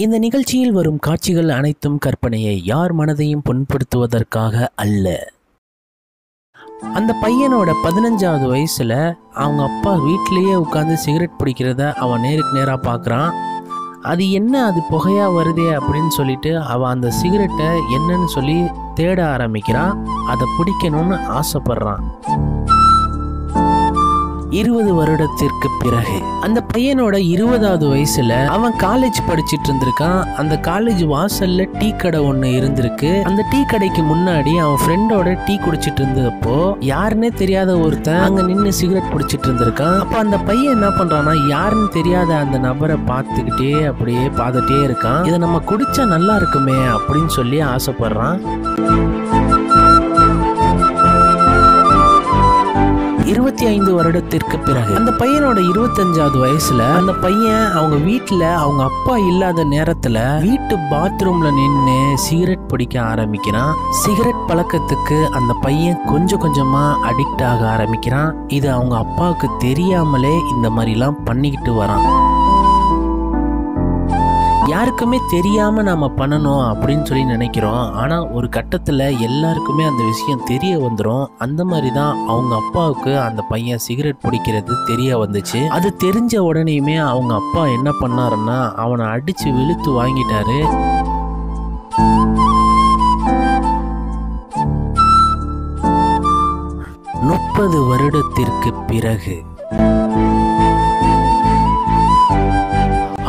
இந்த நிகழ்ச்சியில் வரும் காட்சிகள் அனைத்தும் கற்பனையை யார் மனதையும் புண்படுத்துவதற்காக அல்ல. அந்த பையனோட பதினஞ்சாவது வயசுல அவங்க அப்பா வீட்டிலேயே உட்காந்து சிகரெட் பிடிக்கிறத அவன் நேருக்கு நேராக பார்க்குறான். அது என்ன அது புகையா வருதே அப்படின்னு சொல்லிட்டு அவன் அந்த சிகரெட்டை என்னன்னு சொல்லி தேட ஆரம்பிக்கிறான். அதை பிடிக்கணும்னு ஆசைப்படுறான். இருபது வருடத்திற்கு பிறகு. அந்த பையனோட இருபதாவது வயசுல அவன் காலேஜ் படிச்சிட்டு இருந்திருக்கான். அந்த காலேஜ் வாசல்ல டீ கடை ஒன்று இருந்திருக்கு. அந்த டீ கடைக்கு முன்னாடி அவன் ஃப்ரெண்டோட டீ குடிச்சிட்டு இருந்தப்போ யாருன்னே தெரியாத ஒருத்தன் அங்க நின்று சிகரெட் குடிச்சிட்டு இருந்திருக்கான். அப்ப அந்த பையன் என்ன பண்றான்னா யாருன்னு தெரியாத அந்த நபரை பார்த்துக்கிட்டே அப்படியே பார்த்துட்டே இருக்கான். இதை நம்ம குடிச்சா நல்லா இருக்குமே அப்படின்னு சொல்லி ஆசைப்படுறான். இருபத்தி ஐந்து வருடத்திற்கு பிறகு அந்த பையனோட இருபத்தஞ்சாவது வயசுல அந்த பையன் அவங்க வீட்டுல அவங்க அப்பா இல்லாத நேரத்துல வீட்டு பாத்ரூம்ல நின்று சிகரெட் பிடிக்க ஆரம்பிக்கிறான். சிகரெட் பழக்கத்துக்கு அந்த பையன் கொஞ்சம் கொஞ்சமா அடிக்ட் ஆக ஆரம்பிக்கிறான். இது அவங்க அப்பாவுக்கு தெரியாமலே இந்த மாதிரிலாம் பண்ணிக்கிட்டு வரான். யாருக்குமே தெரியாம நாம பண்ணணும் அப்படின்னு சொல்லி நினைக்கிறோம். ஆனா ஒரு கட்டத்துல எல்லாருக்குமே அந்த விஷயம் தெரிய வந்துடும் அந்த மாதிரி தான் அவங்க அப்பாவுக்கு அந்த பையன் சிகரெட் பிடிக்கிறது தெரிய வந்துச்சு. அது தெரிஞ்ச உடனேயுமே அவங்க அப்பா என்ன பண்ணாருன்னா அவனை அடிச்சு வெளுத்து வாங்கிட்டாரு. முப்பது வருடத்திற்கு பிறகு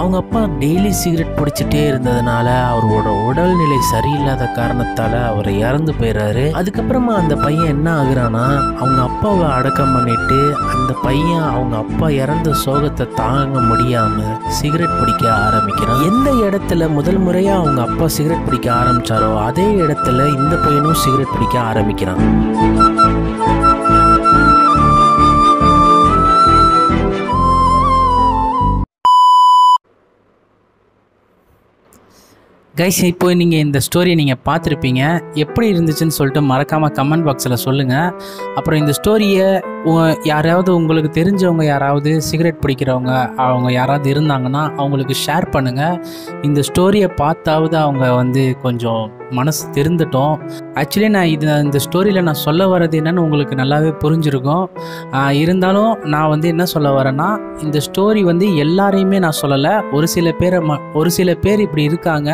அவங்க அப்பா டெய்லி சிகரெட் பிடிச்சிட்டே இருந்ததுனால அவரோட உடல்நிலை சரியில்லாத காரணத்தால அவர் இறந்து போயிடுறாரு அதுக்கப்புறமா அந்த பையன் என்ன ஆகுறான்னா அவங்க அப்பாவை அடக்கம் பண்ணிட்டு அந்த பையன் அவங்க அப்பா இறந்த சோகத்தை தாங்க முடியாம சிகரெட் பிடிக்க ஆரம்பிக்கிறான். எந்த இடத்துல முதல் முறையா அவங்க அப்பா சிகரெட் பிடிக்க ஆரம்பிச்சாரோ அதே இடத்துல இந்த பையனும் சிகரெட் பிடிக்க ஆரம்பிக்கிறான். கைஸ் இப்போ நீங்கள் இந்த ஸ்டோரியை நீங்கள் பார்த்துருப்பீங்க. எப்படி இருந்துச்சுன்னு சொல்லிட்டு மறக்காமல் கமெண்ட் பாக்ஸில் சொல்லுங்கள் அப்புறம் இந்த ஸ்டோரியை யாராவது உங்களுக்கு தெரிஞ்சவங்க யாராவது சிகரெட் பிடிக்கிறவங்க அவங்க யாராவது இருந்தாங்கன்னா அவங்களுக்கு ஷேர் பண்ணுங்கள் இந்த ஸ்டோரியை பார்த்தாவது அவங்க வந்து கொஞ்சம் மனசு தெரிந்துட்டோம். ஆக்சுவலி நான் இது இந்த ஸ்டோரியில் நான் சொல்ல வர்றது என்னன்னு உங்களுக்கு நல்லாவே புரிஞ்சிருக்கும். இருந்தாலும் நான் வந்து என்ன சொல்ல வரேன்னா இந்த ஸ்டோரி வந்து எல்லாரையுமே நான் சொல்லலை. ஒரு சில பேரை ம ஒரு சில பேர் இப்படி இருக்காங்க.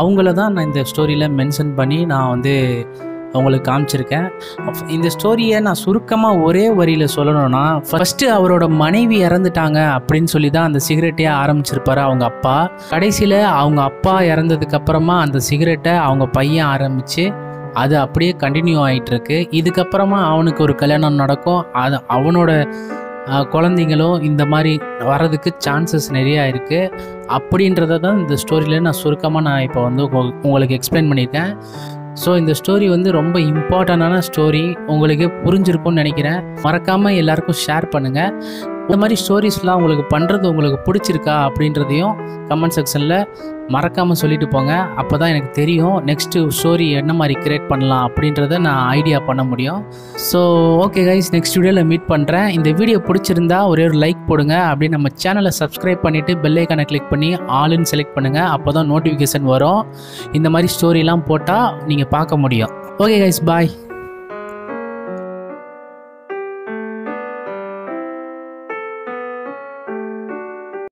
அவங்கள தான் நான் இந்த ஸ்டோரியில் மென்ஷன் பண்ணி நான் வந்து உங்களுக்கு காமிச்சிருக்கேன். இந்த ஸ்டோரியை நான் சுருக்கமாக ஒரே வரியில் சொல்லணும்னா ஃபஸ்ட்டு அவரோட மனைவி இறந்துட்டாங்க அப்படின்னு சொல்லி தான் அந்த சிகரெட்டே ஆரம்பிச்சிருப்பார் அவங்க அப்பா. கடைசியில் அவங்க அப்பா இறந்ததுக்கப்புறமா அந்த சிகரெட்டை அவங்க பையன் ஆரம்பித்து அது அப்படியே கண்டினியூ ஆகிட்டு இருக்கு இதுக்கப்புறமா அவனுக்கு ஒரு கல்யாணம் நடக்கும். அது அவனோட குழந்தைங்களும் இந்த மாதிரி வர்றதுக்கு சான்சஸ் நிறையா இருக்குது அப்படின்றத தான் இந்த ஸ்டோரியில் நான் சுருக்கமாக நான் இப்போ வந்து உங்களுக்கு எக்ஸ்பிளைன் பண்ணியிருக்கேன். ஸோ இந்த ஸ்டோரி வந்து ரொம்ப இம்பார்ட்டண்டான ஸ்டோரி உங்களுக்கு புரிஞ்சிருக்கும்னு நினைக்கிறேன். மறக்காமல் எல்லாருக்கும் ஷேர் பண்ணுங்கள் இந்த மாதிரி ஸ்டோரிஸ்லாம் உங்களுக்கு பண்ணுறது உங்களுக்கு பிடிச்சிருக்கா அப்படின்றதையும் கமெண்ட் செக்ஷனில் மறக்காமல் சொல்லிட்டு போங்க. அப்போ தான் எனக்கு தெரியும் நெக்ஸ்ட்டு ஸ்டோரி என்ன மாதிரி கிரியேட் பண்ணலாம் அப்படின்றத நான் ஐடியா பண்ண முடியும். ஸோ ஓகே கைஸ் நெக்ஸ்ட் வீடியோவில் மீட் பண்ணுறேன் இந்த வீடியோ பிடிச்சிருந்தா ஒரே ஒரு லைக் போடுங்க. அப்படியே நம்ம சேனலை சப்ஸ்கிரைப் பண்ணிவிட்டு பெல்லைக்கானை கிளிக் பண்ணி ஆளுன்னு செலக்ட் பண்ணுங்கள் அப்போ தான் நோட்டிஃபிகேஷன் வரும். இந்த மாதிரி ஸ்டோரிலாம் போட்டால் நீங்கள் பார்க்க முடியும். Okay guys bye